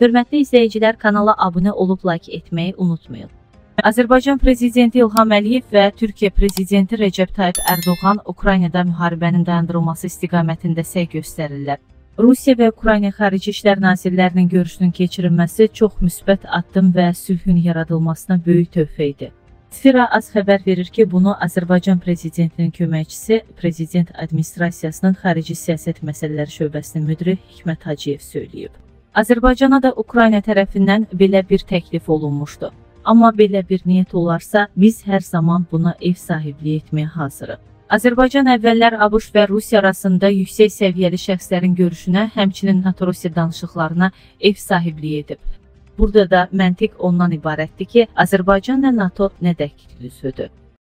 Hörmətli izləyicilər, kanala abunə olub like etməyi unutmayın. Azərbaycan prezidenti İlham Əliyev və Türkiyə prezidenti Rəcəb Tayyip Ərdoğan Ukraynada müharibənin dayandırılması istiqamətində səy göstərirlər. Rusiya və Ukrayna Xarici İşlər Nazirlərinin görüşünün keçirilməsi çox müsbət addım və sülhün yaradılmasına böyük töhfə idi. Sfera az xəbər verir ki, bunu Azərbaycan prezidentinin köməkçisi, prezident administrasiyasının xarici siyasət məsələləri şöbəsinin müdiri Hikmət Hacıyev söyləyib. Azərbaycana da Ukrayna tərəfindən belə bir təklif olunmuşdu. Amma belə bir niyyət olarsa, biz hər zaman buna ev sahibliyi etməyə hazırıq. Azərbaycan əvvəllər ABŞ və Rusiya arasında yüksək səviyyəli şəxslərin görüşünə, həmçinin NATO-Rusiya danışıqlarına ev sahibliyi edib. Burada da məntiq ondan ibarətdir ki, Azərbaycanla NATO nə dəklik üzvüdür.